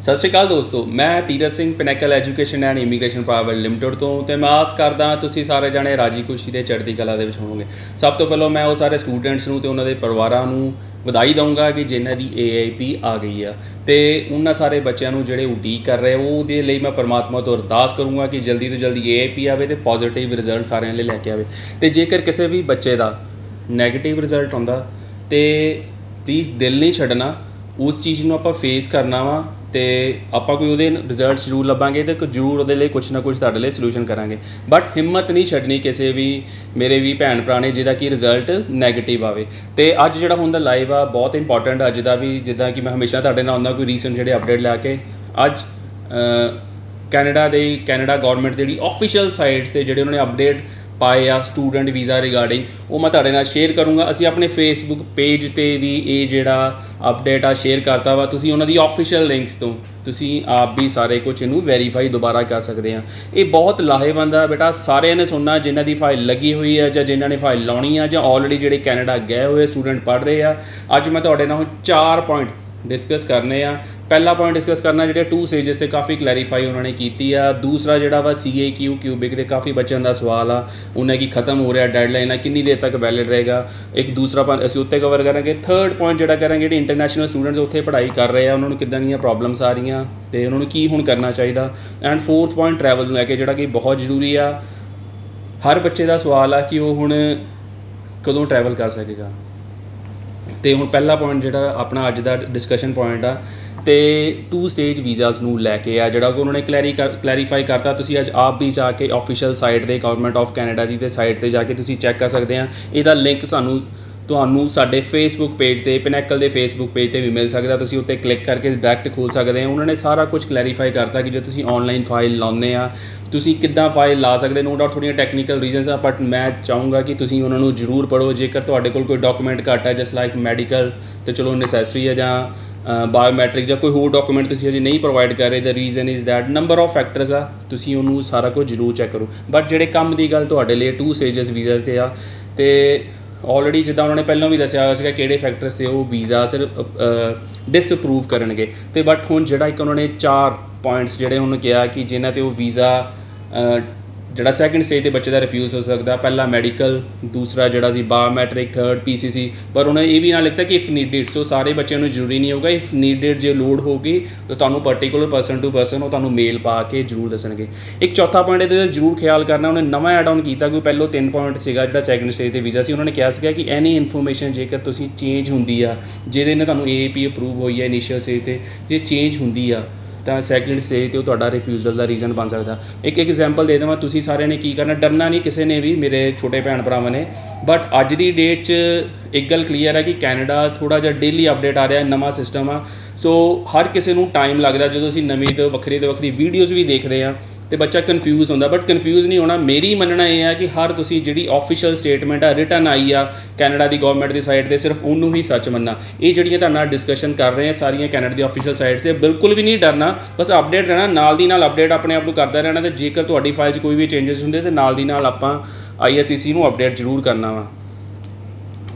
ਸਤਿ ਸ਼੍ਰੀ ਅਕਾਲ ਦੋਸਤੋ, ਮੈਂ Tirath Singh Pinnacle Education and Immigration Private Limited ਤੋਂ ਤੇ ਮੈਂ ਆਸ ਕਰਦਾ ਤੁਸੀਂ ਸਾਰੇ ਜਾਣੇ ਰਾਜੀ ਖੁਸ਼ੀ ਦੇ ਚੜ੍ਹਦੀ ਕਲਾ ਦੇ ਵਿੱਚ ਹੋਵੋਗੇ। ਸਭ ਤੋਂ ਪਹਿਲਾਂ ਮੈਂ ਉਹ ਸਾਰੇ ਸਟੂਡੈਂਟਸ ਨੂੰ ਤੇ ਉਹਨਾਂ ਦੇ ਪਰਿਵਾਰਾਂ ਨੂੰ ਵਧਾਈ ਦਊਂਗਾ ਕਿ ਜਿਨ੍ਹਾਂ ਦੀ AIP ਆ ਗਈ ਆ ਤੇ ਉਹਨਾਂ ਸਾਰੇ ਬੱਚਿਆਂ ਨੂੰ ਜਿਹੜੇ ਉਡੀਕ ਕਰ ਰਹੇ ਉਹਦੇ ਲਈ ਮੈਂ ਪਰਮਾਤਮਾ ਤੋਂ ਅਰਦਾਸ ਕਰੂੰਗਾ ਕਿ ਜਲਦੀ ਤੋਂ ਜਲਦੀ AIP ਆਵੇ ਤੇ ਪੋਜ਼ਿਟਿਵ ਰਿਜ਼ਲਟ ਸਾਰਿਆਂ ਲਈ ਲੈ ਕੇ ਆਵੇ। ਤੇ ਜੇਕਰ ਕਿਸੇ ਵੀ ਬੱਚੇ ਦਾ 네ਗੇਟਿਵ ਰਿਜ਼ਲਟ ਆਉਂਦਾ ਤੇ ਪਲੀਜ਼ ਦਿਲ ਨਹੀਂ ਛੱਡਣਾ, ਉਸ ਚੀਜ਼ ਨੂੰ ਆਪਾਂ ਫੇਸ ਕਰਨਾ ਵਾ ਤੇ ਆਪਾਂ ਕੋਈ ਉਹਦੇ ਰਿਜ਼ਲਟ ਜ਼ਰੂਰ ਲੱਭਾਂਗੇ ਤੇ ਜ਼ਰੂਰ ਉਹਦੇ ਲਈ ਕੁਝ ਨਾ ਕੁਝ ਤੁਹਾਡੇ ਲਈ ਸੋਲੂਸ਼ਨ ਕਰਾਂਗੇ। ਬਟ ਹਿੰਮਤ ਨਹੀਂ ਛੱਡਣੀ ਕਿਸੇ ਵੀ, ਮੇਰੇ ਵੀ ਭੈਣ ਭਰਾ ਨੇ ਜਿਹਦਾ ਕਿ ਰਿਜ਼ਲਟ 네ਗੇਟਿਵ ਆਵੇ। ਤੇ ਅੱਜ ਜਿਹੜਾ ਹੁੰਦਾ ਲਾਈਵ ਆ, ਬਹੁਤ ਇੰਪੋਰਟੈਂਟ ਅੱਜ ਦਾ ਵੀ ਜਿੱਦਾਂ ਕਿ ਮੈਂ ਹਮੇਸ਼ਾ ਤੁਹਾਡੇ ਨਾਲ ਆਉਂਦਾ ਕੋਈ ਰੀਸੈਂਟ ਜਿਹੜੇ ਅਪਡੇਟ ਲੈ ਕੇ ਅੱਜ ਕੈਨੇਡਾ ਦੇ ਕੈਨੇਡਾ ਗਵਰਨਮੈਂਟ ਦੀ ਜਿਹੜੀ ਆਫੀਸ਼ੀਅਲ ਸਾਈਟਸ ਤੇ ਜਿਹੜੇ ਉਹਨਾਂ ਨੇ ਅਪਡੇਟ ਪਾਏ ਆ ਸਟੂਡੈਂਟ ਵੀਜ਼ਾ ਰਿਗਾਰਡਿੰਗ ਉਹ ਮੈਂ ਤੁਹਾਡੇ ਨਾਲ ਸ਼ੇਅਰ ਕਰੂੰਗਾ। ਅਸੀਂ ਆਪਣੇ ਫੇਸਬੁੱਕ ਪੇਜ ਤੇ ਵੀ ਇਹ ਜਿਹੜਾ ਅਪਡੇਟ ਆ ਸ਼ੇਅਰ ਕਰਤਾ ਵਾ। ਤੁਸੀਂ ਉਹਨਾਂ ਦੀ ਆਫੀਸ਼ੀਅਲ ਲਿੰਕਸ ਤੋਂ ਤੁਸੀਂ ਆਪ ਵੀ ਸਾਰੇ ਕੁਝ ਇਹਨੂੰ ਵੈਰੀਫਾਈ ਦੁਬਾਰਾ ਕਰ ਸਕਦੇ ਆ। ਇਹ ਬਹੁਤ ਲਾਹੇਵੰਦ ਆ ਬੇਟਾ, ਸਾਰਿਆਂ ਨੇ ਸੁਣਨਾ, ਜਿਨ੍ਹਾਂ ਦੀ ਫਾਈਲ ਲੱਗੀ ਹੋਈ ਆ ਜਾਂ ਜਿਨ੍ਹਾਂ ਨੇ ਫਾਈਲ ਲਾਉਣੀ ਆ ਜਾਂ ਆਲਰੇਡੀ ਜਿਹੜੇ ਕੈਨੇਡਾ ਗਏ ਹੋਏ ਸਟੂਡੈਂਟ ਪੜ੍ਹ ਰਹੇ ਆ। ਅੱਜ ਮੈਂ ਤੁਹਾਡੇ ਨਾਲ ਚਾਰ ਪੁਆਇੰਟ ਡਿਸਕਸ ਕਰਨੇ ਆ। ਪਹਿਲਾ ਪੁਆਇੰਟ ਡਿਸਕਸ ਕਰਨਾ, ਜਿਹੜੇ ਟੂ ਸਟੇजेस ਤੇ ਕਾਫੀ ਕਲੈਰੀਫਾਈ ਉਹਨਾਂ ਨੇ ਕੀਤੀ ਆ। ਦੂਸਰਾ ਜਿਹੜਾ ਵਾ CAQ ਕਿਊਬਿਕ ਦੇ ਕਾਫੀ ਬੱਚਿਆਂ ਦਾ ਸਵਾਲ ਆ। ਉਹਨਾਂ ਕੀ ਖਤਮ ਹੋ ਰਿਹਾ ਡੈਡਲਾਈਨ ਆ, ਕਿੰਨੀ ਦੇਰ ਤੱਕ ਵੈਲਿਡ ਰਹੇਗਾ? ਇੱਕ ਦੂਸਰਾ ਪੁਆਇੰਟ ਅਸੀਂ ਉੱਤੇ ਕਵਰ ਕਰਾਂਗੇ। ਥਰਡ ਪੁਆਇੰਟ ਜਿਹੜਾ ਕਰਾਂਗੇ, ਜਿਹੜੇ ਇੰਟਰਨੈਸ਼ਨਲ ਸਟੂਡੈਂਟਸ ਉੱਥੇ ਪੜ੍ਹਾਈ ਕਰ ਰਹੇ ਆ, ਉਹਨਾਂ ਨੂੰ ਕਿੱਦਾਂ ਦੀਆਂ ਪ੍ਰੋਬਲਮਸ ਆ ਰਹੀਆਂ ਤੇ ਉਹਨਾਂ ਨੂੰ ਕੀ ਹੁਣ ਕਰਨਾ ਚਾਹੀਦਾ? ਐਂਡ ਫੋਰਥ ਪੁਆਇੰਟ ਟਰੈਵਲ ਨੂੰ ਲੈ ਕੇ, ਜਿਹੜਾ ਕਿ ਬਹੁਤ ਜ਼ਰੂਰੀ ਆ। ਹਰ ਬੱਚੇ ਦਾ ਸਵਾਲ ਆ ਕਿ ਉਹ ਹੁਣ ਕਦੋਂ ਟਰੈਵਲ ਕਰ ਸਕੇਗਾ। ਤੇ ਹੁਣ ਪਹਿਲਾ ਪੁਆਇੰਟ ਜਿਹੜਾ ਆਪਣਾ ਅੱਜ ਦਾ ਡਿਸਕਸ਼ਨ ਪੁਆਇੰਟ ਆ ਤੇ ਟੂ ਸਟੇਜ ਵੀਜ਼ਾਸ ਨੂੰ ਲੈ ਕੇ ਆ, ਜਿਹੜਾ ਕਿ ਉਹਨਾਂ ਨੇ ਕਲੈਰੀ ਕਲੈਰੀਫਾਈ ਕਰਤਾ, ਤੁਸੀਂ ਅੱਜ ਆਪ ਵੀ ਜਾ ਕੇ ਆਫੀਸ਼ੀਅਲ ਸਾਈਟ ਦੇ ਗਵਰਨਮੈਂਟ ਆਫ ਕੈਨੇਡਾ ਦੀ ਤੇ ਸਾਈਟ ਤੇ ਜਾ ਕੇ ਤੁਸੀਂ ਚੈੱਕ ਕਰ ਸਕਦੇ ਆ। ਇਹਦਾ ਲਿੰਕ ਸਾਨੂੰ, ਤੁਹਾਨੂੰ ਸਾਡੇ ਫੇਸਬੁੱਕ ਪੇਜ ਤੇ ਪਿਨੈਕਲ ਦੇ ਫੇਸਬੁੱਕ ਪੇਜ ਤੇ ਵੀ ਮਿਲ ਸਕਦਾ। ਤੁਸੀਂ ਉੱਤੇ ਕਲਿੱਕ ਕਰਕੇ ਡਾਇਰੈਕਟ ਖੋਲ ਸਕਦੇ ਆ। ਉਹਨਾਂ ਨੇ ਸਾਰਾ ਕੁਝ ਕਲੈਰੀਫਾਈ ਕਰਤਾ ਕਿ ਜੇ ਤੁਸੀਂ ਆਨਲਾਈਨ ਫਾਈਲ ਲਾਉਂਦੇ ਆ, ਤੁਸੀਂ ਕਿੱਦਾਂ ਫਾਈਲ ਲਾ ਸਕਦੇ ਨੋ ਡਾਊਟ ਥੋੜੀਆਂ ਟੈਕਨੀਕਲ ਰੀਜ਼ਨਸ ਆ ਬਟ ਮੈਂ ਚਾਹੂੰਗਾ ਕਿ ਤੁਸੀਂ ਉਹਨਾਂ ਨੂੰ ਜ਼ਰੂਰ ਪੜੋ ਜੇਕਰ ਤੁਹਾਡੇ ਕੋਲ ਕੋਈ ਡਾਕੂਮੈਂਟ ਘੱਟ ਹੈ ਜਸਟ ਲਾਈਕ ਮੈਡੀਕਲ ਤੇ ਚਲੋ ਨੈਸੈਸਰੀ ਹੈ ਜਾਂ ਬਾਇਓਮੈਟ੍ਰਿਕ ਜਾਂ ਕੋਈ ਹੋਰ ਡਾਕੂਮੈਂਟ ਤੁਸੀਂ ਅਜੇ ਨਹੀਂ ਪ੍ਰੋਵਾਈਡ ਕਰ ਰਹੇ ਦਾ reason is that number of factors ਆ, ਤੁਸੀਂ ਉਹਨੂੰ ਸਾਰਾ ਕੁਝ ਜ਼ਰੂਰ ਚੈੱਕ ਕਰੋ। ਬਟ ਜਿਹੜੇ ਕੰਮ ਦੀ ਗੱਲ ਤੁਹਾਡੇ ਲਈ ਟੂ ਸਟੇजेस ਵੀਜ਼ਾਸ ਤੇ ਆ, ਤੇ ਆਲਰੇਡੀ ਜਿੱਦਾਂ ਉਹਨਾਂ ਨੇ ਪਹਿਲਾਂ ਵੀ ਦੱਸਿਆ ਹੋਇਆ ਸੀਗਾ ਕਿਹੜੇ ਫੈਕਟਰਸ ਤੇ ਉਹ ਵੀਜ਼ਾ ਸਿਰਫ ਡਿਸਅਪਰੂਵ ਕਰਨਗੇ। ਤੇ ਬਟ ਹੁਣ ਜਿਹੜਾ ਇੱਕ ਉਹਨਾਂ ਨੇ ਚਾਰ ਪੁਆਇੰਟਸ ਜਿਹੜੇ ਉਹਨੂੰ ਕਿਹਾ ਕਿ ਜਿਨ੍ਹਾਂ ਤੇ ਉਹ ਵੀਜ਼ਾ ਜਿਹੜਾ ਸੈਕੰਡ ਸਟੇਜ ਤੇ ਬੱਚੇ ਦਾ ਰਿਫਿਊਜ਼ ਹੋ ਸਕਦਾ, ਪਹਿਲਾ ਮੈਡੀਕਲ ਦੂਸਰਾ ਜਿਹੜਾ ਸੀ ਬਾਇਓਮੈਟ੍ਰਿਕ ਥਰਡ ਪੀਸੀਸੀ ਪਰ ਉਹਨੇ ਇਹ ਵੀ ਨਾਲ ਲਿਖਤਾ ਕਿ ਇਫ ਨੀਡਡ ਸੋ ਸਾਰੇ ਬੱਚਿਆਂ ਨੂੰ ਜ਼ਰੂਰੀ ਨਹੀਂ ਹੋਗਾ ਇਫ ਨੀਡਡ ਜੇ ਲੋਡ ਹੋਗੀ ਤਾਂ ਤੁਹਾਨੂੰ ਪਾਰਟਿਕੂਲਰ ਪਰਸਨ ਟੂ ਪਰਸਨ ਉਹ ਤੁਹਾਨੂੰ ਮੇਲ ਪਾ ਕੇ ਜ਼ਰੂਰ ਦੱਸਣਗੇ। ਇੱਕ ਚੌਥਾ ਪੁਆਇੰਟ ਇਹਦੇ ਵਿੱਚ ਜ਼ਰੂਰ ਖਿਆਲ ਕਰਨਾ, ਉਹਨੇ ਨਵਾਂ ਐਡ ਆਨ ਕੀਤਾ ਕੋਈ ਪਹਿਲੋਂ ਤਿੰਨ ਪੁਆਇੰਟ ਸੀਗਾ ਜਿਹੜਾ ਸੈਕੰਡ ਸਟੇਜ ਤੇ ਵੀਜ਼ਾ ਸੀ, ਉਹਨਾਂ ਨੇ ਕਿਹਾ ਸੀਗਾ ਕਿ ਐਨੀ ਇਨਫੋਰਮੇਸ਼ਨ ਜੇਕਰ ਤੁਸੀਂ ਚੇਂਜ ਹੁੰਦੀ ਆ, ਜਿਹਦੇ ਨਾਲ ਤੁਹਾਨੂੰ ਏਏਪੀ ਅਪਰੂਵ ਹੋਈ ਹੈ ਇਨੀਸ਼ੀਅਲ ਸਟੇਜ ਤੇ, ਜੇ ਚੇਂਜ ਹੁੰਦੀ ਆ ਤਾਂ ਸੈਕੰਡ ਸਟੇਜ ਤੇ ਉਹ ਤੁਹਾਡਾ ਰਿਫਿਊਜ਼ਲ ਦਾ ਰੀਜ਼ਨ ਬਣ ਸਕਦਾ। ਇੱਕ ਐਗਜ਼ਾਮਪਲ ਦੇ ਦੇਵਾਂ, ਤੁਸੀਂ ਸਾਰਿਆਂ ਨੇ ਕੀ ਕਰਨਾ, ਡਰਨਾ ਨਹੀਂ ਕਿਸੇ ਨੇ ਵੀ, ਮੇਰੇ ਛੋਟੇ ਭੈਣ ਭਰਾਵਾਂ ਨੇ। ਬਟ ਅੱਜ ਦੀ ਡੇਟ 'ਚ ਇੱਕ ਗੱਲ ਕਲੀਅਰ ਹੈ ਕਿ ਕੈਨੇਡਾ ਥੋੜਾ ਜਿਹਾ ਡੇਲੀ ਅਪਡੇਟ ਆ ਰਿਹਾ, ਨਵਾਂ ਸਿਸਟਮ ਆ। ਸੋ ਹਰ ਕਿਸੇ ਨੂੰ ਟਾਈਮ ਲੱਗਦਾ ਜਦੋਂ ਅਸੀਂ ਨਵੀਂ ਤੋਂ ਵੱਖਰੀ ਤੋਂ ਵੱਖਰੀ ਵੀਡੀਓਜ਼ ਵੀ ਦੇਖਦੇ ਆ। ਤੇ ਬੱਚਾ ਕਨਫਿਊਜ਼ ਹੁੰਦਾ ਬਟ ਕਨਫਿਊਜ਼ ਨਹੀਂ ਹੋਣਾ। ਮੇਰੀ ਮੰਨਣਾ ਇਹ ਹੈ ਕਿ ਹਰ ਤੁਸੀਂ ਜਿਹੜੀ ਆਫੀਸ਼ੀਅਲ ਸਟੇਟਮੈਂਟ ਆ ਰਿਟਨ ਆਈ ਆ, ਕੈਨੇਡਾ ਦੀ ਗਵਰਨਮੈਂਟ ਦੀ ਸਾਈਟ ਤੇ ਸਿਰਫ ਉਹਨੂੰ ਹੀ ਸੱਚ ਮੰਨਣਾ। ਇਹ ਜਿਹੜੀਆਂ ਤੁਹਾਡੇ ਨਾਲ ਡਿਸਕਸ਼ਨ ਕਰ ਰਹੇ ਆ, ਸਾਰੀਆਂ ਕੈਨੇਡਾ ਦੀ ਆਫੀਸ਼ੀਅਲ ਸਾਈਟ ਤੇ, ਬਿਲਕੁਲ ਵੀ ਨਹੀਂ ਡਰਨਾ। ਬਸ ਅਪਡੇਟ ਰਹਿਣਾ, ਨਾਲ ਦੀ ਨਾਲ ਅਪਡੇਟ ਆਪਣੇ ਆਪ ਨੂੰ ਕਰਦਾ ਰਹਿਣਾ ਤੇ ਜੇਕਰ ਤੁਹਾਡੀ ਫਾਈਲ 'ਚ ਕੋਈ ਵੀ ਚੇਂਜਸ ਹੁੰਦੇ ਤੇ ਨਾਲ ਦੀ ਨਾਲ ਆਪਾਂ ਆਈਐਸਸੀਸੀ ਨੂੰ ਅਪਡੇਟ ਜ਼ਰੂਰ ਕਰਨਾ ਵਾ।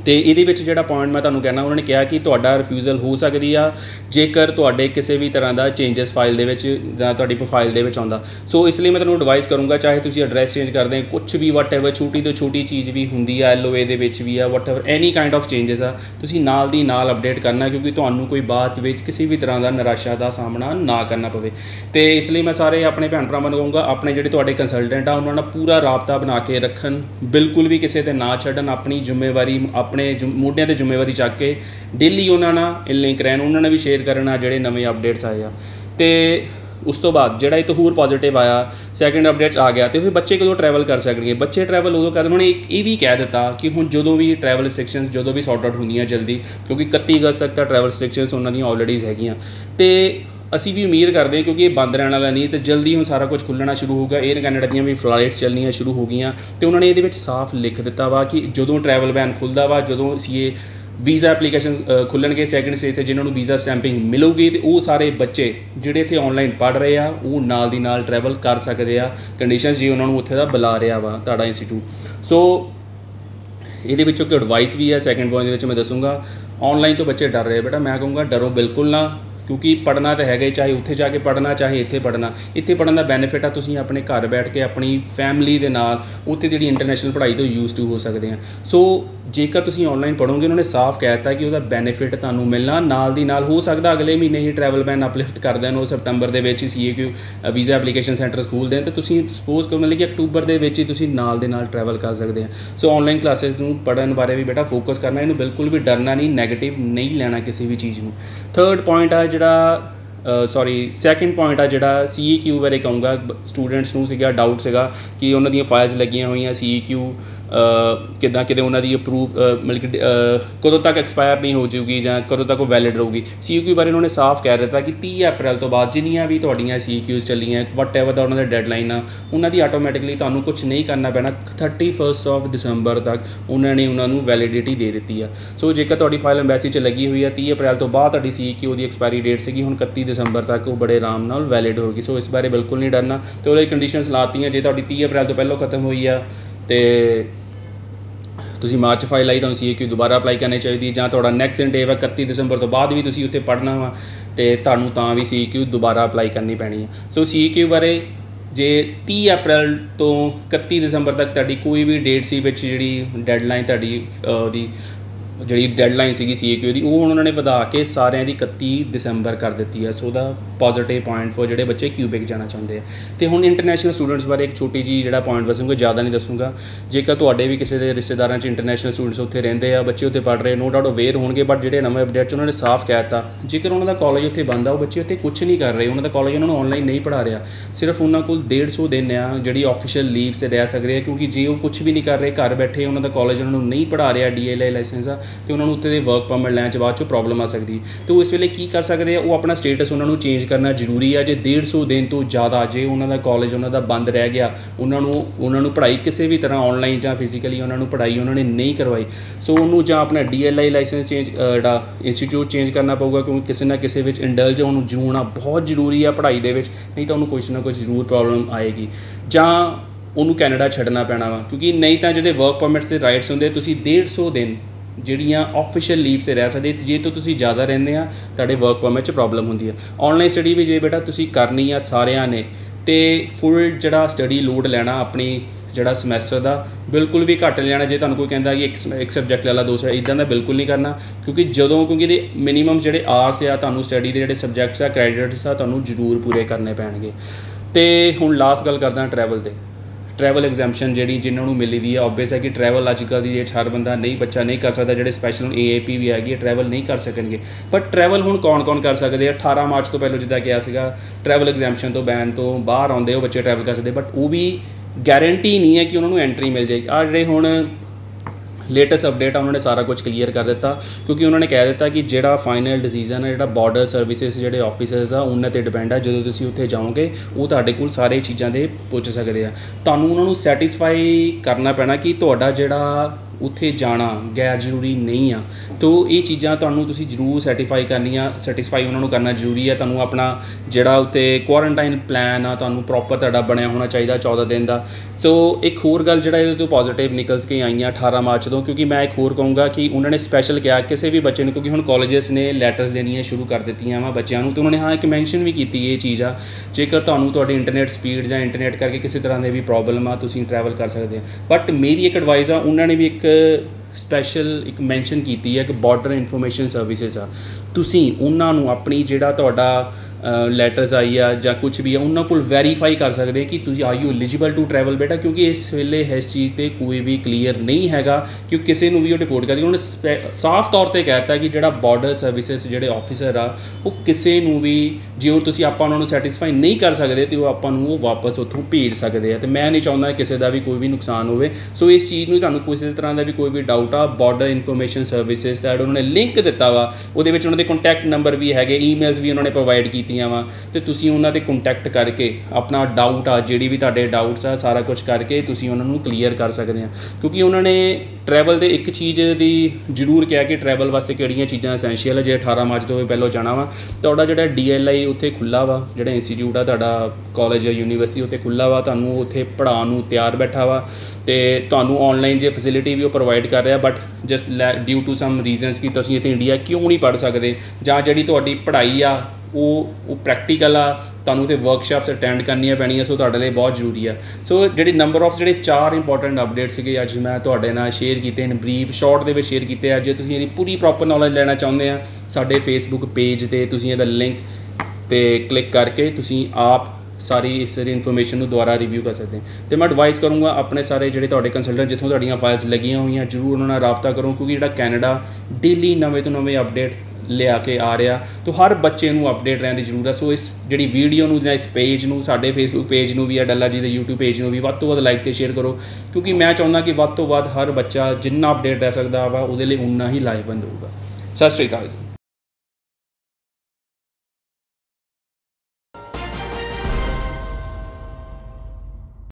ਤੇ ਇਹਦੇ ਵਿੱਚ ਜਿਹੜਾ ਪੁਆਇੰਟ ਮੈਂ ਤੁਹਾਨੂੰ ਕਹਿਣਾ, ਉਹਨਾਂ ਨੇ ਕਿਹਾ ਕਿ ਤੁਹਾਡਾ ਰਿਫਿਊਜ਼ਲ ਹੋ ਸਕਦੀ ਆ, ਜੇਕਰ ਤੁਹਾਡੇ ਕਿਸੇ ਵੀ ਤਰ੍ਹਾਂ ਦਾ ਚੇਂਜਸ ਫਾਈਲ ਦੇ ਵਿੱਚ ਜਾਂ ਤੁਹਾਡੀ ਪ੍ਰੋਫਾਈਲ ਦੇ ਵਿੱਚ ਆਉਂਦਾ। ਸੋ ਇਸ ਲਈ ਮੈਂ ਤੁਹਾਨੂੰ ਐਡਵਾਈਸ ਕਰੂੰਗਾ, ਚਾਹੇ ਤੁਸੀਂ ਐਡਰੈਸ ਚੇਂਜ ਕਰਦੇ ਹੋ ਕੁਝ ਵੀ ਵਟਐਵਰ ਛੋਟੀ ਤੋਂ ਛੋਟੀ ਚੀਜ਼ ਵੀ ਹੁੰਦੀ ਆ ਐਲਓਏ ਦੇ ਵਿੱਚ ਵੀ ਆ whatever any kind of changes ਆ, ਤੁਸੀਂ ਨਾਲ ਦੀ ਨਾਲ ਅਪਡੇਟ ਕਰਨਾ, ਕਿਉਂਕਿ ਤੁਹਾਨੂੰ ਕੋਈ ਬਾਤ ਵਿੱਚ ਕਿਸੇ ਵੀ ਤਰ੍ਹਾਂ ਦਾ ਨਿਰਾਸ਼ਾ ਦਾ ਸਾਹਮਣਾ ਨਾ ਕਰਨਾ ਪਵੇ। ਤੇ ਇਸ ਲਈ ਮੈਂ ਸਾਰੇ ਆਪਣੇ ਭੈਣ ਭਰਾਵਾਂ ਨੂੰ ਕਹੂੰਗਾ, ਆਪਣੇ ਜਿਹੜੇ ਤੁਹਾਡੇ ਕੰਸਲਟੈਂਟ ਆ, ਉਹਨਾਂ ਨਾਲ ਪੂਰਾ ਰਾਬਤਾ ਬਣਾ ਕੇ ਰੱਖਣ, ਬਿਲਕੁਲ ਵੀ ਕਿਸੇ ਤੇ ਨਾ ਛੱਡਣ, ਆਪਣੀ ਜ਼ਿੰਮੇਵਾਰੀ ਆਪਣੇ ਜ਼ਿੰਮ- ਮੋਢਿਆਂ ਤੇ ਜ਼ਿੰਮੇਵਾਰੀ ਚੱਕ ਕੇ ਡੇਲੀ ਉਹਨਾਂ ਨਾਲ ਇਨ ਲਿੰਕ ਰਹਿਣ, ਉਹਨਾਂ ਨੇ ਵੀ ਸ਼ੇਅਰ ਕਰਨਾ ਜਿਹੜੇ ਨਵੇਂ ਅਪਡੇਟਸ ਆਏ ਆ। ਤੇ ਉਸ ਤੋਂ ਬਾਅਦ ਜਿਹੜਾ ਇਹ ਤੋਂ ਹੋਰ ਪੋਜ਼ਿਟਿਵ ਆਇਆ ਸੈਕੰਡ ਅਪਡੇਟ ਆ ਗਿਆ ਤੇ ਫਿਰ ਬੱਚੇ ਕਦੋਂ ਟਰੈਵਲ ਕਰ ਸਕਣਗੇ? ਬੱਚੇ ਟਰੈਵਲ ਉਦੋਂ ਕਰ ਉਹਨੇ ਇਹ ਵੀ ਕਹਿ ਦਿੱਤਾ ਕਿ ਹੁਣ ਜਦੋਂ ਵੀ ਟਰੈਵਲ ਰਿਸਟ੍ਰਿਕਸ਼ਨਸ ਜਦੋਂ ਵੀ ਸੌਟ ਆਊਟ ਹੁੰਦੀਆਂ ਜਲਦੀ, ਕਿਉਂਕਿ 31 ਅਗਸਤ ਤੱਕ ਤਾਂ ਟਰੈਵਲ ਰਿਸਟ੍ਰਿਕਸ਼ਨਸ ਉਹਨਾਂ ਦੀਆਂ ਆਲਰੇਡੀ ਹੈਗੀਆਂ। ਤੇ ਅਸੀਂ ਵੀ ਉਮੀਦ ਕਰਦੇ ਹਾਂ ਕਿਉਂਕਿ ਇਹ ਬੰਦ ਰਹਿਣ ਵਾਲਾ ਨਹੀਂ ਤੇ ਜਲਦੀ ਹੁਣ ਸਾਰਾ ਕੁਝ ਖੁੱਲਣਾ ਸ਼ੁਰੂ ਹੋਊਗਾ 에ਅਰ ਕੈਨੇਡਾ ਦੀਆਂ ਵੀ ਫਲਾਈਟਸ ਚੱਲਣੀਆਂ ਸ਼ੁਰੂ ਹੋ ਗਈਆਂ ਤੇ ਉਹਨਾਂ ਨੇ ਇਹਦੇ ਵਿੱਚ ਸਾਫ਼ ਲਿਖ ਦਿੱਤਾ ਵਾ ਕਿ ਜਦੋਂ ਟਰੈਵਲ ਬੈਨ ਖੁੱਲਦਾ ਵਾ, ਜਦੋਂ ਅਸੀਂ ਵੀਜ਼ਾ ਐਪਲੀਕੇਸ਼ਨ ਖੁੱਲਣਗੇ ਸੈਕੰਡ ਸਟੇਜ ਤੇ ਜਿਨ੍ਹਾਂ ਨੂੰ ਵੀਜ਼ਾ ਸਟੈਂਪਿੰਗ ਮਿਲੂਗੀ ਤੇ ਉਹ ਸਾਰੇ ਬੱਚੇ ਜਿਹੜੇ ਇੱਥੇ ਆਨਲਾਈਨ ਪੜ ਰਹੇ ਆ, ਉਹ ਨਾਲ ਦੀ ਨਾਲ ਟਰੈਵਲ ਕਰ ਸਕਦੇ ਆ। ਕੰਡੀਸ਼ਨਸ ਜੀ ਉਹਨਾਂ ਨੂੰ ਉੱਥੇ ਦਾ ਬੁਲਾ ਰਿਹਾ ਵਾ ਤੁਹਾਡਾ ਇੰਸਟੀਟਿਊਟ ਸੋ ਇਹਦੇ ਵਿੱਚੋਂ ਇੱਕ ਐਡਵਾਈਸ ਵੀ ਹੈ ਸੈਕੰਡ ਪੁਆਇੰਟ ਦੇ ਵਿੱਚ ਮੈਂ ਦੱਸੂਗਾ। ਆਨਲਾਈਨ ਤੋਂ ਬੱਚੇ ਡਰ ਰਹੇ ਬੇਟਾ, ਮੈਂ ਕਹੂੰਗਾ ਡਰੋ ਬਿਲਕੁਲ ਨਾ। ਕਿਉਂਕਿ ਪੜਨਾ ਤਾਂ ਹੈਗਾ ਹੀ, ਚਾਹੇ ਉੱਥੇ ਜਾ ਕੇ ਪੜਨਾ ਚਾਹੇ ਇੱਥੇ ਪੜਨਾ ਇੱਥੇ ਪੜਨ ਦਾ ਬੈਨੀਫਿਟ ਆ, ਤੁਸੀਂ ਆਪਣੇ ਘਰ ਬੈਠ ਕੇ ਆਪਣੀ ਫੈਮਿਲੀ ਦੇ ਨਾਲ ਉੱਥੇ ਜਿਹੜੀ ਇੰਟਰਨੈਸ਼ਨਲ ਪੜ੍ਹਾਈ ਤੋਂ ਯੂਜ਼ ਟੂ ਹੋ ਸਕਦੇ ਆ। ਸੋ ਜੇਕਰ ਤੁਸੀਂ ਆਨਲਾਈਨ ਪੜੋਗੇ ਉਹਨਾਂ ਨੇ ਸਾਫ਼ ਕਹਿ ਦਿੱਤਾ ਕਿ ਉਹਦਾ ਬੈਨੀਫਿਟ ਤੁਹਾਨੂੰ ਮਿਲਣਾ, ਨਾਲ ਦੀ ਨਾਲ ਹੋ ਸਕਦਾ ਅਗਲੇ ਮਹੀਨੇ ਹੀ ਟਰੈਵਲ ਬੈਨ ਅਪਲਿਫਟ ਕਰ ਦੇਣ, ਉਹ ਸਪਟੰਬਰ ਦੇ ਵਿੱਚ ਹੀ CAQ visa application center school ਦੇ ਤੇ ਤੁਸੀਂ ਸਪੋਜ਼ ਕਰੋ ਮਤਲਬ ਕਿ ਅਕਤੂਬਰ ਦੇ ਵਿੱਚ ਹੀ ਤੁਸੀਂ ਨਾਲ ਦੇ ਨਾਲ ਟਰੈਵਲ ਕਰ ਸਕਦੇ ਆ। ਸੋ ਆਨਲਾਈਨ ਕਲਾਸਿਸ ਨੂੰ ਪੜਨ ਬਾਰੇ ਵੀ ਬੇਟਾ ਫੋਕਸ ਕਰਨਾ, ਇਹਨੂੰ ਬਿਲਕੁਲ ਵੀ ਡਰਨਾ ਨਹੀਂ ਨੈਗੇਟਿਵ ਨਹੀਂ ਲੈਣਾ ਕਿਸੇ ਵੀ ਚੀਜ਼ ਨੂੰ। ਥਰਡ ਪੁਆਇੰਟ ਆ ਜਿਹੜਾ ਸੌਰੀ ਸੈਕੰਡ ਪੁਆਇੰਟ ਆ ਜਿਹੜਾ ਸੀਈਕਿਊ ਬਾਰੇ ਕਹੂੰਗਾ ਸਟੂਡੈਂਟਸ ਨੂੰ ਸੀਗਾ ਡਾਊਟ ਸੀਗਾ ਕਿ ਉਹਨਾਂ ਦੀਆਂ ਫਾਈਲਸ ਲੱਗੀਆਂ ਹੋਈਆਂ ਸੀਈਕਿਊ ਕਿਦਾਂ ਕਿਤੇ ਉਹਨਾਂ ਦੀ ਅਪਰੂਵ ਮਤਲਬ ਕਿ ਕਦੋਂ ਤੱਕ ਐਕਸਪਾਇਰ ਨਹੀਂ ਹੋ ਜੂਗੀ ਜਾਂ ਕਦੋਂ ਤੱਕ ਉਹ ਵੈਲਿਡ ਰਹੂਗੀ? ਸੀਈਕਿਊ ਬਾਰੇ ਉਹਨਾਂ ਨੇ ਸਾਫ਼ ਕਹਿ ਦਿੱਤਾ ਕਿ 30 ਅਪ੍ਰੈਲ ਤੋਂ ਬਾਅਦ ਜਿੰਨੀਆਂ ਵੀ ਤੁਹਾਡੀਆਂ ਸੀਈਕਿਊਜ਼ ਚੱਲੀਆਂ ਵਟਐਵਰ ਦਾ ਉਹਨਾਂ ਦਾ ਡੈਡਲਾਈਨ ਆ, ਉਹਨਾਂ ਦੀ ਆਟੋਮੈਟਿਕਲੀ ਤੁਹਾਨੂੰ ਕੁਝ ਨਹੀਂ ਕਰਨਾ ਪੈਣਾ 31st ਆਫ ਦਸੰਬਰ ਤੱਕ ਉਹਨਾਂ ਨੇ ਉਹਨਾਂ ਨੂੰ ਵੈਲਿਡਿਟੀ ਦੇ ਦਿੱਤੀ ਆ। ਸੋ ਜੇਕਰ ਤੁਹਾਡੀ ਫਾਈਲ ਐਮਬੈਸੀ 'ਚ ਲੱਗੀ ਹੋਈ ਆ 30 ਅਪ੍ਰੈਲ ਤੋਂ ਬਾਅਦ ਤੁਹਾਡੀ ਸੀਈਕਿਊ ਦੀ ਐਕਸਪਾਇਰੀ ਡੇਟ ਸੀਗੀ, ਹੁਣ 31 ਦਸੰਬਰ ਤੱਕ ਉਹ ਬੜੇ ਆਰਾਮ ਨਾਲ ਵੈਲਿਡ ਹੋਗੀ ਸੋ ਇਸ ਬਾਰੇ ਬਿਲਕੁਲ ਨਹੀਂ ਡਰਨਾ। ਤੇ ਉਹਦੇ ਕੰਡੀਸ਼ਨਸ ਲਾਤੀਆਂ, ਜੇ ਤੁਹਾਡੀ 30 ਅਪ੍ਰੈਲ ਤੋਂ ਪਹਿਲਾਂ ਖਤਮ ਹੋਈ ਆ, ਤੇ ਤੁਸੀਂ ਮਾਰਚ ਫਾਈਲ ਆਈ ਤੁਹਾਨੂੰ ਸੀਏਕਿਊ ਦੁਬਾਰਾ ਅਪਲਾਈ ਕਰਨੀ ਚਾਹੀਦੀ ਜਾਂ ਤੁਹਾਡਾ ਨੈਕਸਟ ਇੰਡੇ ਵਾ 31 ਦਸੰਬਰ ਤੋਂ ਬਾਅਦ ਵੀ ਤੁਸੀਂ ਉੱਥੇ ਪੜ੍ਹਨਾ ਵਾ ਤੇ ਤੁਹਾਨੂੰ ਤਾਂ ਵੀ ਸੀਏਕਿਊ ਦੁਬਾਰਾ ਅਪਲਾਈ ਕਰਨੀ ਪੈਣੀ ਹੈ। ਸੋ ਸੀਏਕਿਊ ਬਾਰੇ ਜੇ 30 ਅਪ੍ਰੈਲ ਤੋਂ 31 ਦਸੰਬਰ ਤੱਕ ਤੁਹਾਡੀ ਕੋਈ ਵੀ ਡੇਟ ਸੀ ਵਿੱਚ ਜਿਹੜੀ ਡੈਡਲਾਈਨ ਤੁਹਾਡੀ ਉਹਦੀ ਜਿਹੜੀ ਡੈਡਲਾਈਨ ਸੀਗੀ ਸੀਏਕਿਊ ਦੀ, ਉਹ ਹੁਣ ਉਹਨਾਂ ਨੇ ਵਧਾ ਕੇ ਸਾਰਿਆਂ ਦੀ 31 ਦਸੰਬਰ ਕਰ ਦਿੱਤੀ ਹੈ। So the positive point for ਜਿਹੜੇ ਬੱਚੇ ਕਿਊਬਿਕ ਜਾਣਾ ਚਾਹੁੰਦੇ ਆ। ਤੇ ਹੁਣ ਇੰਟਰਨੈਸ਼ਨਲ ਸਟੂਡੈਂਟਸ ਬਾਰੇ ਇੱਕ ਛੋਟੀ ਜੀ ਜਿਹੜਾ ਪੁਆਇੰਟ ਦੱਸੂਗਾ, ਜ਼ਿਆਦਾ ਨਹੀਂ ਦੱਸੂਗਾ। ਜੇਕਰ ਤੁਹਾਡੇ ਵੀ ਕਿਸੇ ਦੇ ਰਿਸ਼ਤੇਦਾਰਾਂ 'ਚ ਇੰਟਰਨੈਸ਼ਨਲ ਸਟੂਡੈਂਟਸ ਉੱਥੇ ਰਹਿੰਦੇ ਆ, ਬੱਚੇ ਉੱਥੇ ਪੜ ਰਹੇ ਨੋ ਡਾਊਟ ਅਵੇਅਰ ਹੋਣਗੇ ਬਟ ਜਿਹੜੇ ਨਵੇਂ ਅਪਡੇਟ 'ਚ ਉਹਨਾਂ ਨੇ ਸਾਫ਼ ਕਹਿਤਾ ਜੇਕਰ ਉਹਨਾਂ ਦਾ ਕਾਲਜ ਉੱਥੇ ਬੰਦ ਆ, ਉਹ ਬੱਚੇ ਉੱਥੇ ਕੁਝ ਨਹੀਂ ਕਰ ਰਹੇ। ਉਹਨਾਂ ਦਾ ਕਾਲਜ ਉਹਨਾਂ ਨੂੰ ਆਨਲਾਈਨ ਨਹੀਂ ਪੜਾ ਰਿਹਾ। ਸਿਰਫ ਉਹਨਾਂ ਕੋਲ 150 ਦਿਨ ਆ, ਜਿਹੜੀ ਆਫੀਸ਼ੀਅਲ ਲੀਵ ਤੇ ਰਹਿ ਸਕਦੇ ਆ, ਕਿਉਂਕਿ ਜੇ ਉਹ ਕੁਝ ਵੀ ਨਹੀਂ ਕਰ ਰਹੇ, ਘਰ ਬੈਠੇ ਉਹਨਾਂ ਦਾ ਕਾਲਜ ਉਹਨਾਂ ਨੂੰ ਨਹੀਂ ਪੜਾ ਰਿਹਾ ਡੀਐਲਏ ਲਾਇਸੈਂਸ ਆ ਤੇ ਉਹਨਾਂ ਨੂੰ ਉੱਤੇ ਦੇ ਵਰਕ ਪਰਮਿਟ ਲੈਣ ਚ ਬਾਅਦ ਚੋਂ ਪ੍ਰੋਬਲਮ ਆ ਸਕਦੀ। ਤੇ ਉਹ ਇਸ ਵੇਲੇ ਕੀ ਕਰ ਸਕਦੇ ਆ? ਉਹ ਆਪਣਾ ਸਟੇਟਸ ਉਹਨਾਂ ਨੂੰ ਚੇਂਜ ਕਰਨਾ ਜ਼ਰੂਰੀ ਆ। ਜੇ 150 ਦਿਨ ਤੋਂ ਜ਼ਿਆਦਾ ਜੇ ਉਹਨਾਂ ਦਾ ਕਾਲਜ ਉਹਨਾਂ ਦਾ ਬੰਦ ਰਹਿ ਗਿਆ, ਉਹਨਾਂ ਨੂੰ ਉਹਨਾਂ ਨੂੰ ਪੜ੍ਹਾਈ ਕਿਸੇ ਵੀ ਤਰ੍ਹਾਂ ਆਨਲਾਈਨ ਜਾਂ ਫਿਜ਼ੀਕਲੀ ਉਹਨਾਂ ਨੂੰ ਪੜ੍ਹਾਈ ਉਹਨਾਂ ਨੇ ਨਹੀਂ ਕਰਵਾਈ। ਸੋ ਉਹਨੂੰ ਜਾਂ ਆਪਣਾ ਡੀਐਲਆਈ ਲਾਇਸੈਂਸ ਚੇਂਜ ਜਿਹੜਾ ਇੰਸਟੀਚਿਊਟ ਚੇਂਜ ਕਰਨਾ ਪਊਗਾ, ਕਿਉਂਕਿ ਕਿਸੇ ਨਾ ਕਿਸੇ ਵਿੱਚ ਇੰਡਲਜ ਉਹਨੂੰ ਜੂਣਾ ਬਹੁਤ ਜ਼ਰੂਰੀ ਆ ਪੜ੍ਹਾਈ ਦੇ ਵਿੱਚ, ਨਹੀਂ ਤਾਂ ਉਹਨੂੰ ਕੁਝ ਨਾ ਕੁਝ ਜ਼ਰੂਰ ਪ੍ਰੋਬਲਮ ਆਏਗੀ। ਜਾਂ ਉਹਨੂੰ ਕੈਨੇਡਾ ਛੱਡਣਾ ਪੈਣਾ ਵਾ, ਕਿਉਂਕਿ ਨਹੀਂ ਤਾਂ ਜਿਹੜੇ ਵਰਕ ਪਰਮਿਟਸ ਦੇ ਰਾਈਟਸ ਹੁੰਦੇ, ਤੁਸੀਂ 150 ਦਿਨ ਜਿਹੜੀਆਂ ਆਫੀਸ਼ੀਅਲ ਲੀਵ ਤੇ ਰਹਿ ਸਕਦੇ, ਜੇ ਤੋਂ ਤੁਸੀਂ ਜ਼ਿਆਦਾ ਰਹਿੰਦੇ ਆ, ਤੁਹਾਡੇ ਵਰਕ ਪਰਮਿਟ 'ਚ ਪ੍ਰੋਬਲਮ ਹੁੰਦੀ ਆ। ਆਨਲਾਈਨ ਸਟੱਡੀ ਵੀ ਜੇ ਬੇਟਾ ਤੁਸੀਂ ਕਰਨੀ ਆ ਸਾਰਿਆਂ ਨੇ, ਤੇ ਫੁੱਲ ਜਿਹੜਾ ਸਟੱਡੀ ਲੋਡ ਲੈਣਾ ਆਪਣੀ ਜਿਹੜਾ ਸਮੈਸਟਰ ਦਾ, ਬਿਲਕੁਲ ਵੀ ਘੱਟ ਲੈਣਾ, ਜੇ ਤੁਹਾਨੂੰ ਕੋਈ ਕਹਿੰਦਾ ਕਿ ਇੱਕ ਇੱਕ ਸਬਜੈਕਟ ਲੈ ਲਾ ਦੂਸਰਾ ਇਦਾਂ ਦਾ ਬਿਲਕੁਲ ਨਹੀਂ ਕਰਨਾ, ਕਿਉਂਕਿ ਜਦੋਂ, ਕਿਉਂਕਿ ਇਹਦੇ ਮਿਨੀਮਮ ਜਿਹੜੇ ਆਰਸ ਆ, ਤੁਹਾਨੂੰ ਸਟੱਡੀ ਦੇ ਜਿਹੜੇ ਸਬਜੈਕਟਸ ਆ ਕ੍ਰੈਡਿਟਸ ਆ, ਤੁਹਾਨੂੰ ਜ਼ਰੂਰ ਪੂਰੇ ਕਰਨੇ ਪੈਣਗੇ। ਤੇ ਹੁਣ ਲਾਸਟ ਗੱਲ ਕਰਦਾ ਟਰੈਵਲ ਤੇ। ਟਰੈਵਲ ਐਗਜ਼ੈਂਪਸ਼ਨ ਜਿਹੜੀ ਜਿਨ੍ਹਾਂ ਨੂੰ ਮਿਲੀ ਦੀ ਹੈ ਆਬਵੀਅਸ ਹੈ ਕਿ ਟਰੈਵਲ ਅੱਜ ਕੱਲ੍ਹ ਦੀ ਇਹ ਹਰ ਬੰਦਾ ਨਹੀਂ, ਬੱਚਾ ਨਹੀਂ ਕਰ ਸਕਦਾ, ਜਿਹੜੇ ਸਪੈਸ਼ਲ ਹੁਣ ਏਏਪੀ ਵੀ ਹੈਗੀ ਹੈ ਟਰੈਵਲ ਨਹੀਂ ਕਰ ਸਕਣਗੇ। ਪਰ ਟਰੈਵਲ ਹੁਣ ਕੌਣ-ਕੌਣ ਕਰ ਸਕਦੇ ਆ? 18 ਮਾਰਚ ਤੋਂ ਪਹਿਲਾਂ ਜਿੱਦਾਂ ਕਿਹਾ ਸੀਗਾ ਟਰੈਵਲ ਐਗਜ਼ੈਂਪਸ਼ਨ ਤੋਂ ਬੈਨ ਤੋਂ ਬਾਹਰ ਆਉਂਦੇ ਉਹ ਬੱਚੇ ਟਰੈਵਲ ਕਰ ਸਕਦੇ ਬਟ ਉਹ ਵੀ ਗਾਰੰਟੀ ਨਹੀਂ ਹੈ ਕਿ ਉਹਨਾਂ ਨੂੰ ਐਂਟਰੀ ਮਿਲ ਜਾਏਗੀ। ਆ ਜਿਹੜੇ ਹੁਣ ਲੇਟੈਸਟ ਅਪਡੇਟ ਆ, ਉਹਨਾਂ ਨੇ ਸਾਰਾ ਕੁਝ ਕਲੀਅਰ ਕਰ ਦਿੱਤਾ। ਕਿਉਂਕਿ ਉਹਨਾਂ ਨੇ ਕਹਿ ਦਿੱਤਾ ਕਿ ਜਿਹੜਾ ਫਾਈਨਲ ਡਿਸੀਜਨ ਹੈ ਜਿਹੜਾ ਬਾਰਡਰ ਸਰਵਿਸਿਜ਼ ਜਿਹੜੇ ਆਫੀਸਰਸ ਆ, ਉਹਨਾਂ ਤੇ ਡਿਪੈਂਡ ਆ। ਜਦੋਂ ਤੁਸੀਂ ਉੱਥੇ ਜਾਓਗੇ, ਉਹ ਤੁਹਾਡੇ ਕੋਲ ਸਾਰੇ ਚੀਜ਼ਾਂ ਦੇ ਪੁੱਛ ਸਕਦੇ ਆ। ਤੁਹਾਨੂੰ ਉਹਨਾਂ ਨੂੰ ਸੈਟੀਸਫਾਈ ਕਰਨਾ ਪੈਣਾ ਕਿ ਤੁਹਾਡਾ ਜਿਹੜਾ ਉੱਥੇ ਜਾਣਾ ਗੈਰ ਜ਼ਰੂਰੀ ਨਹੀਂ ਆ। ਤੋ ਇਹ ਚੀਜ਼ਾਂ ਤੁਹਾਨੂੰ ਤੁਸੀਂ ਜ਼ਰੂਰ ਸੈਟੀਫਾਈ ਕਰਨੀਆਂ ਸੈਟੀਸਫਾਈ ਉਹਨਾਂ ਨੂੰ ਕਰਨਾ ਜ਼ਰੂਰੀ ਹੈ ਤੁਹਾਨੂੰ ਆਪਣਾ ਜਿਹੜਾ ਉੱਤੇ ਕੁਆਰੰਟਾਈਨ ਪਲਾਨ ਆ, ਤੁਹਾਨੂੰ ਪ੍ਰੋਪਰ ਤੁਹਾਡਾ ਬਣਿਆ ਹੋਣਾ ਚਾਹੀਦਾ 14 ਦਿਨ ਦਾ। ਸੋ ਇੱਕ ਹੋਰ ਗੱਲ ਜਿਹੜਾ ਇਹਦੇ ਤੋਂ ਪੋਜ਼ਿਟਿਵ ਨਿਕਲਸ ਕੇ ਆਈਆਂ 18 ਮਾਰਚ ਤੋਂ, ਕਿਉਂਕਿ ਮੈਂ ਇੱਕ ਹੋਰ ਕਹੂੰਗਾ ਕਿ ਉਹਨਾਂ ਨੇ ਸਪੈਸ਼ਲ ਕਿਹਾ ਕਿਸੇ ਵੀ ਬੱਚੇ ਨੂੰ, ਕਿਉਂਕਿ ਹੁਣ ਕਾਲਜਸ ਨੇ ਲੈਟਰਸ ਦੇਣੀਆਂ ਸ਼ੁਰੂ ਕਰ ਦਿੱਤੀਆਂ ਵਾ ਬੱਚਿਆਂ ਨੂੰ। ਤੇ ਉਹਨਾਂ ਨੇ ਹਾਂ ਇੱਕ ਮੈਂਸ਼ਨ ਵੀ ਕੀਤੀ ਇਹ ਚੀਜ਼ ਆ, ਜੇਕਰ ਤੁਹਾਨੂੰ ਤੁਹਾਡੀ ਇੰਟਰਨੈਟ ਸਪੀਡ ਜਾਂ ਇੰਟਰਨੈਟ ਕਰਕੇ ਕਿਸੇ ਤਰ੍ਹਾਂ ਦੇ ਵੀ ਪ੍ਰੋਬਲਮ ਆ, ਤੁਸੀਂ ਟਰੈਵਲ ਕਰ ਸਕਦੇ ਆ। ਬਟ ਮੇਰੀ ਇੱਕ ਐਡਵਾਈਸ ਆ, ਉਹਨਾਂ ਨੇ ਵੀ ਇੱਕ ਸਪੈਸ਼ਲ ਇੱਕ ਮੈਂਸ਼ਨ ਕੀਤੀ ਹੈ ਕਿ ਬਾਰਡਰ ਇਨਫੋਰਮੇਸ਼ਨ ਸਰਵਿਸਿਜ਼ ਆ। ਤੁਸੀਂ ਉਹਨਾਂ ਨੂੰ ਆਪਣੀ ਜਿਹੜਾ ਤੁਹਾਡਾ ਲੈਟਰਸ ਆਈ ਆ ਜਾਂ ਕੁਝ ਵੀ ਆ, ਉਹਨਾਂ ਕੋਲ ਵੈਰੀਫਾਈ ਕਰ ਸਕਦੇ ਕਿ ਤੁਸੀਂ are you eligible to travel ਬੇਟਾ, ਕਿਉਂਕਿ ਇਸ ਵੇਲੇ ਇਸ ਚੀਜ਼ ਤੇ ਕੋਈ ਵੀ ਕਲੀਅਰ ਨਹੀਂ ਹੈਗਾ ਕਿ ਕਿਸੇ ਨੂੰ ਵੀ ਉਹ ਰਿਪੋਰਟ ਕਰਦੀ ਉਹਨਾਂ ਨੇ ਸਾਫ਼ ਤੌਰ ਤੇ ਕਹਿਤਾ ਕਿ ਜਿਹੜਾ ਬਾਰਡਰ ਸਰਵਿਸਿਜ਼ ਜਿਹੜੇ ਆਫੀਸਰ ਆ, ਉਹ ਕਿਸੇ ਨੂੰ ਵੀ ਜੇ ਉਹ ਤੁਸੀਂ ਆਪਾਂ ਉਹਨਾਂ ਨੂੰ ਸੈਟੀਸਫਾਈ ਨਹੀਂ ਕਰ ਸਕਦੇ ਤੇ ਉਹ ਆਪਾਂ ਨੂੰ ਉਹ ਵਾਪਸ ਉੱਥੋਂ ਭੇਜ ਸਕਦੇ ਆ। ਤੇ ਮੈਂ ਨਹੀਂ ਚਾਹੁੰਦਾ ਕਿਸੇ ਦਾ ਵੀ ਕੋਈ ਵੀ ਨੁਕਸਾਨ ਹੋਵੇ। ਸੋ ਇਸ ਚੀਜ਼ ਨੂੰ ਤੁਹਾਨੂੰ ਕਿਸੇ ਤਰ੍ਹਾਂ ਦਾ ਵੀ ਕੋਈ ਵੀ ਡਾਊਟ ਆ ਬਾਰਡਰ ਇਨਫੋਰਮੇਸ਼ਨ ਸਰਵਿਸਿਜ਼ ਦਾ ਉਹਨਾਂ ਨੇ ਲਿੰਕ ਦਿੱਤਾ ਵਾ, ਉਹਦੇ ਵਿੱਚ ਉਹਨਾਂ ਦੇ ਕੰਟੈਕਟ ਨੰਬਰ ਵੀ ਹੈਗੇ ਈਮੇਲਸ ਵੀ ਉਹਨਾਂ ਨੇ ਪ੍ਰੋਵਾਈਡ ਕੀਤੀ ਕੀਤੀਆਂ ਵਾ, ਤੇ ਤੁਸੀਂ ਉਹਨਾਂ ਤੇ ਕੰਟੈਕਟ ਕਰਕੇ ਆਪਣਾ ਡਾਊਟ ਆ, ਜਿਹੜੀ ਵੀ ਤੁਹਾਡੇ ਡਾਊਟਸ ਆ, ਸਾਰਾ ਕੁਝ ਕਰਕੇ ਤੁਸੀਂ ਉਹਨਾਂ ਨੂੰ ਕਲੀਅਰ ਕਰ ਸਕਦੇ ਆ। ਕਿਉਂਕਿ ਉਹਨਾਂ ਨੇ ਟਰੈਵਲ ਦੇ ਇੱਕ ਚੀਜ਼ ਦੀ ਜ਼ਰੂਰ ਕਿਹਾ ਕਿ ਟਰੈਵਲ ਵਾਸਤੇ ਕਿਹੜੀਆਂ ਚੀਜ਼ਾਂ ਐਸੈਂਸ਼ੀਅਲ ਹੈ ਜੇ 18 ਮਾਰਚ ਤੋਂ ਪਹਿਲਾਂ ਜਾਣਾ ਵਾ, ਤੁਹਾਡਾ ਜਿਹੜਾ ਡੀਐਲਆਈ ਉੱਥੇ ਖੁੱਲਾ ਵਾ, ਜਿਹੜਾ ਇੰਸਟੀਚਿਊਟ ਆ, ਤੁਹਾਡਾ ਕਾਲਜ ਜਾਂ ਯੂਨੀਵਰਸਿਟੀ ਉੱਥੇ ਖੁੱਲਾ ਵਾ, ਤੁਹਾਨੂੰ ਉੱਥੇ ਪੜਾਉਣ ਨੂੰ ਤਿਆਰ ਬੈਠਾ ਵਾ, ਤੇ ਤੁਹਾਨੂੰ ਆਨਲਾਈਨ ਜੇ ਫੈਸਿਲਿਟੀ ਵੀ ਉਹ ਪ੍ਰੋਵਾਈਡ ਕਰ ਰਿਹਾ but just due to some reasons ਕਿ ਤੁਸੀਂ ਇੱਥੇ ਇੰਡੀਆ ਕਿਉਂ ਨਹੀਂ ਪੜ ਸਕਦੇ, ਜਾਂ ਜਿਹੜੀ ਤੁਹਾਡੀ ਪੜ੍ਹਾਈ ਆ ਉਹ ਉਹ ਪ੍ਰੈਕਟੀਕਲ ਆ, ਤੁਹਾਨੂੰ ਤੇ ਵਰਕਸ਼ਾਪਸ ਅਟੈਂਡ ਕਰਨੀਆਂ ਪੈਣੀਆਂ, ਸੋ ਤੁਹਾਡੇ ਲਈ ਬਹੁਤ ਜ਼ਰੂਰੀ ਆ। ਸੋ ਜਿਹੜੇ ਨੰਬਰ ਆਫ ਜਿਹੜੇ ਚਾਰ ਇੰਪੋਰਟੈਂਟ ਅਪਡੇਟਸ ਸੀਗੇ, ਅੱਜ ਮੈਂ ਤੁਹਾਡੇ ਨਾਲ ਸ਼ੇਅਰ ਕੀਤੇ ਨੇ ਬਰੀਫ ਸ਼ਾਰਟ ਦੇ ਵਿੱਚ ਸ਼ੇਅਰ ਕੀਤੇ ਆ ਜੇ ਤੁਸੀਂ ਇਹਦੀ ਪੂਰੀ ਪ੍ਰੋਪਰ ਨੌਲੇਜ ਲੈਣਾ ਚਾਹੁੰਦੇ ਆ, ਸਾਡੇ ਫੇਸਬੁੱਕ ਪੇਜ ਤੇ ਤੁਸੀਂ ਇਹਦਾ ਲਿੰਕ ਤੇ ਕਲਿੱਕ ਕਰਕੇ ਤੁਸੀਂ ਆਪ ਸਾਰੀ ਇਸ ਸਾਰੀ ਇਨਫੋਰਮੇਸ਼ਨ ਨੂੰ ਦੁਬਾਰਾ ਰਿਵਿਊ ਕਰ ਸਕਦੇ ਹੋ ਤੇ ਮੈਂ ਐਡਵਾਈਸ ਕਰੂੰਗਾ ਆਪਣੇ ਸਾਰੇ ਜਿਹੜੇ ਤੁਹਾਡੇ ਕੰਸਲਟੈਂਟ ਜਿੱਥੋਂ ਤੁਹਾਡੀਆਂ ਫਾਈਲਸ ਲੱਗੀਆਂ ਹੋਈਆਂ, ਜਰੂਰ ਉਹਨਾਂ ਨਾਲ ਰਾਬਤਾ ਕਰੋ, ਕਿਉਂਕਿ ਜਿਹੜਾ ਕੈਨੇਡਾ ਡੇਲੀ ਨਵੇਂ ਤੋਂ ਨਵੇਂ ਅਪਡੇਟ ਲਿਆ ਕੇ ਆ ਰਿਹਾ। ਤੋਂ ਹਰ ਬੱਚੇ ਨੂੰ ਅਪਡੇਟ ਰਹਿਣ ਦੀ ਜ਼ਰੂਰਤ ਹੈ। ਸੋ ਇਸ ਜਿਹੜੀ ਵੀਡੀਓ ਨੂੰ ਜਾਂ ਇਸ ਪੇਜ ਨੂੰ, ਸਾਡੇ ਫੇਸਬੁੱਕ ਪੇਜ ਨੂੰ ਵੀ ਆ ਡੱਲਾ ਜੀ ਦੇ YouTube ਪੇਜ ਨੂੰ ਵੀ ਵੱਧ ਤੋਂ ਵੱਧ ਲਾਈਕ ਤੇ ਸ਼ੇਅਰ ਕਰੋ। ਕਿਉਂਕਿ ਮੈਂ ਚਾਹੁੰਦਾ ਕਿ ਵੱਧ ਤੋਂ ਵੱਧ ਹਰ ਬੱਚਾ ਜਿੰਨਾ ਅਪਡੇਟ ਰਹਿ ਸਕਦਾ ਵਾ, ਉਹਦੇ ਲਈ ਉਨਾ ਹੀ ਲਾਈਵ ਬੰਦ ਹੋਊਗਾ। ਸਤਿ ਸ਼੍ਰੀ ਅਕਾਲ